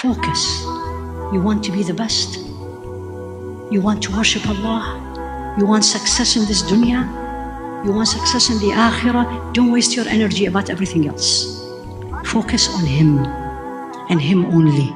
Focus. You want to be the best? You want to worship Allah? You want success in this dunya? You want success in the akhirah? Don't waste your energy about everything else. Focus on Him and Him only.